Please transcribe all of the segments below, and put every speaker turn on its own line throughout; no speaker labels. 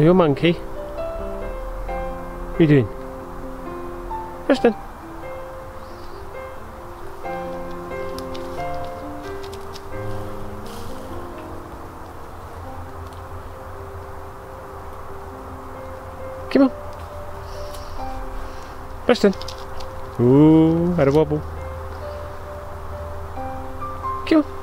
Oh, you're a monkey. What are you doing? Preston. Come on. Preston. Ooh, had a wobble. Come on.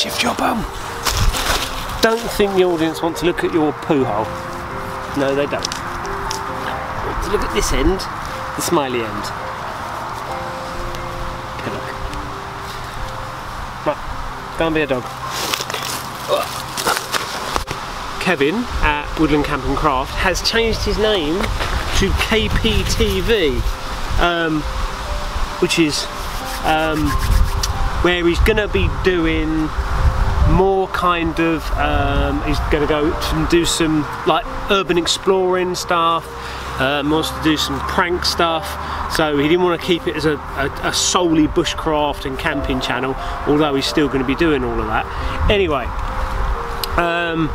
Shift your bum. Don't think the audience want to look at your poo hole. No, they don't. Want to look at this end, the smiley end. Good look. Right, go and be a dog. Kevin at Woodland Camp and Craft has changed his name to KPTV, um, which is um, where he's going to be doing more kind of um, he's going to go and do some like urban exploring stuff. Um, wants to do some prank stuff. So he didn't want to keep it as a, a, a solely bushcraft and camping channel although he's still going to be doing all of that. Anyway um,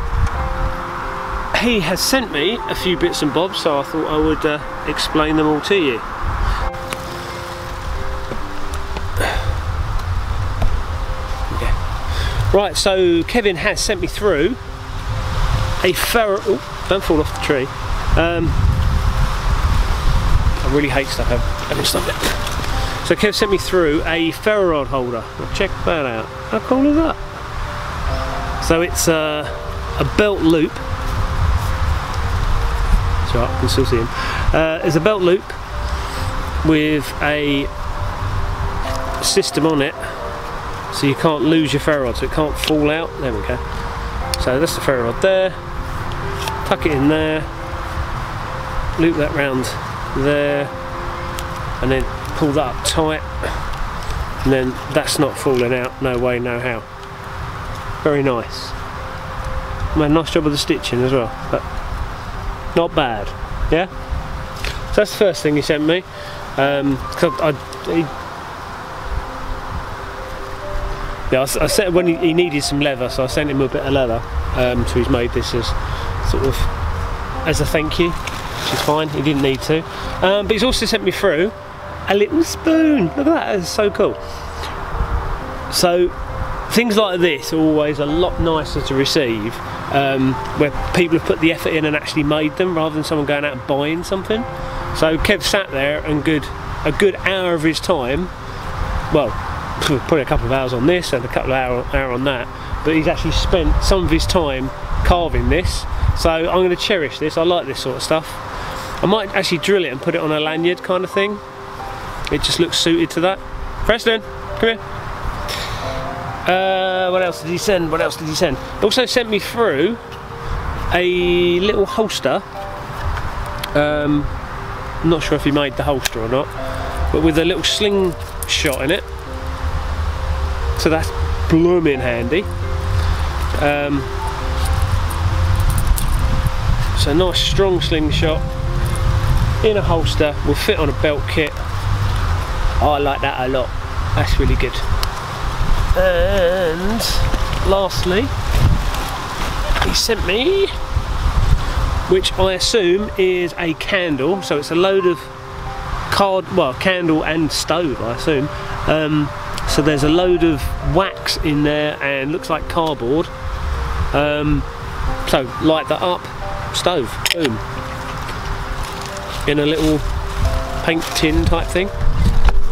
he has sent me a few bits and bobs so I thought I would uh, explain them all to you Right, so Kevin has sent me through a ferro. Oh, don't fall off the tree. Um, I really hate stuff. I haven't stopped it. So Kev sent me through a ferro rod holder. Well, check that out. How cool is that? So it's uh, a belt loop. Right, I can still see him. Uh, it's a belt loop with a system on it so you can't lose your ferro rod, so it can't fall out. There we go. So that's the ferro rod there. Tuck it in there. Loop that round there, and then pull that up tight. And then that's not falling out. No way, no how. Very nice. Made a nice job of the stitching as well, but not bad. Yeah. So that's the first thing he sent me. Um, I, I, yeah, I, I said when he, he needed some leather, so I sent him a bit of leather. Um, so he's made this as sort of as a thank you, which is fine. He didn't need to, um, but he's also sent me through a little spoon. Look at that, that's so cool. So things like this are always a lot nicer to receive, um, where people have put the effort in and actually made them, rather than someone going out and buying something. So Kev sat there and good a good hour of his time, well, probably a couple of hours on this and a couple of hour, hour on that, but he's actually spent some of his time carving this. So I'm going to cherish this. I like this sort of stuff. I might actually drill it and put it on a lanyard kind of thing. It just looks suited to that. Preston, come here. Uh, what else did he send? What else did he send? Also sent me through a little holster. Um, I'm not sure if he made the holster or not, but with a little sling shot in it. So that's blooming handy. Um, so nice strong slingshot in a holster will fit on a belt kit. I like that a lot. That's really good. And lastly, he sent me, which I assume is a candle. So it's a load of card, well, candle and stove, I assume. Um, so there's a load of wax in there and looks like cardboard. Um, so light that up, stove. Boom. In a little paint tin type thing.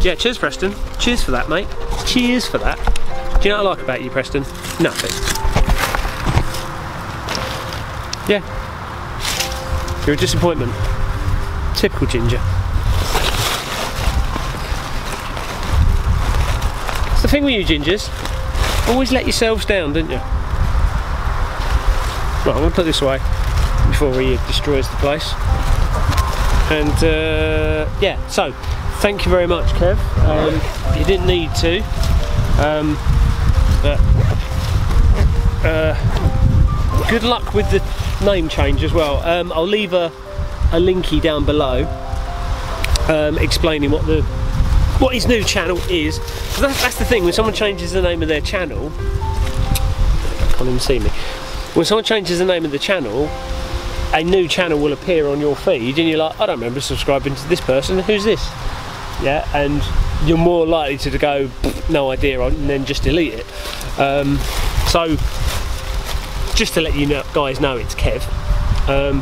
Yeah, cheers, Preston. Cheers for that, mate. Cheers for that. Do you know what I like about you, Preston? Nothing. Yeah. You're a disappointment. Typical ginger. The thing with you gingers. Always let yourselves down, don't you? Right, I'm going to put this away before he destroys the place. And uh, yeah, so thank you very much, Kev. Um, you didn't need to, um, but uh, good luck with the name change as well. Um, I'll leave a, a linky down below um, explaining what the what his new channel is. That, that's the thing when someone changes the name of their channel. Can't even see me. When someone changes the name of the channel, a new channel will appear on your feed, and you're like, I don't remember subscribing to this person. Who's this? Yeah, and you're more likely to go, no idea, and then just delete it. Um, so, just to let you know, guys know, it's Kev. Um,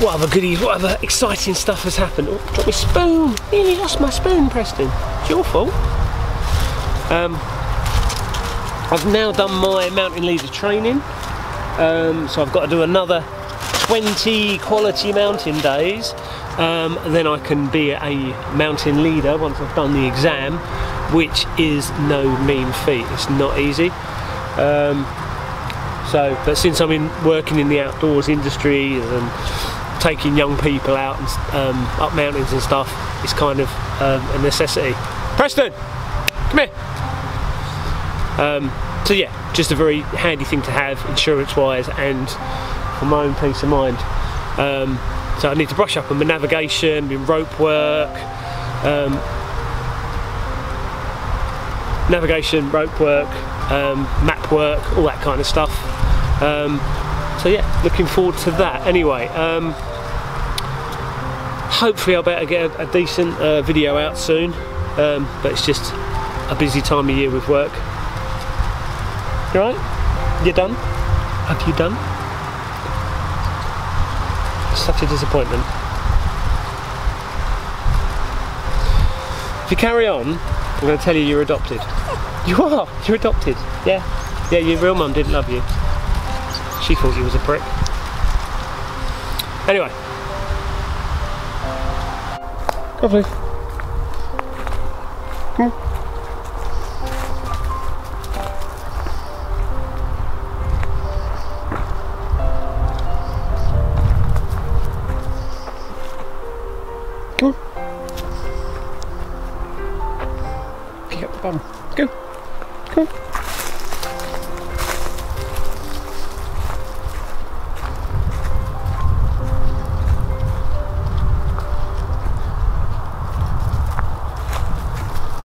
what other goodies, what other exciting stuff has happened? Oh, drop my spoon! Nearly lost my spoon, Preston. It's your fault. Um, I've now done my mountain leader training. Um, so I've got to do another 20 quality mountain days. Um, then I can be a mountain leader once I've done the exam, which is no mean feat. It's not easy. Um, so, but since I'm in working in the outdoors industry and taking young people out and um, up mountains and stuff, it's kind of um, a necessity. Preston, come here. Um, so yeah, just a very handy thing to have insurance-wise and for my own peace of mind. Um, so I need to brush up on my navigation, my rope work, um, navigation, rope work, um, map work, all that kind of stuff. Um, so yeah, looking forward to that. Anyway, um, hopefully I'll better get a, a decent uh, video out soon, um, but it's just a busy time of year with work. You right? You done? Have you done? Such a disappointment. If you carry on, I'm going to tell you you're adopted. You are. You're adopted. Yeah. Yeah. Your real mum didn't love you. She thought you was a prick. Anyway. Lovely. Come on. Come on. Kick up the bum. Go. Come.